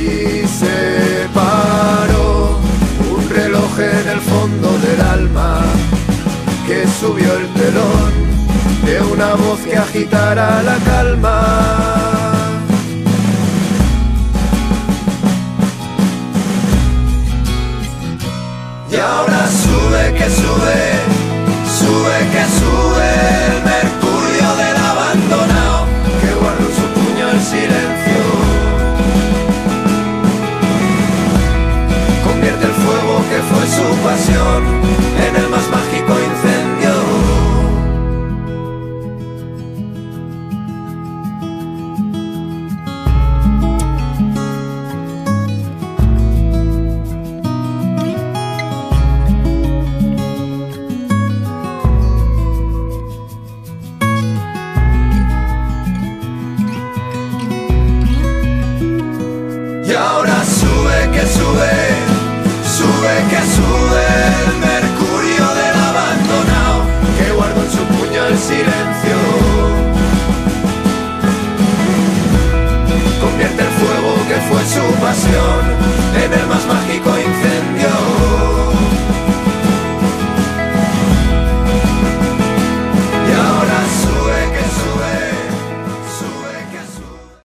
Y se paró un reloj en el fondo del alma que subió el telón de una voz que agitara la calma. Y ahora sube que sube, Y ahora sube que sube, sube que sube el mercurio del abandonado que guardo en su puño el cielo.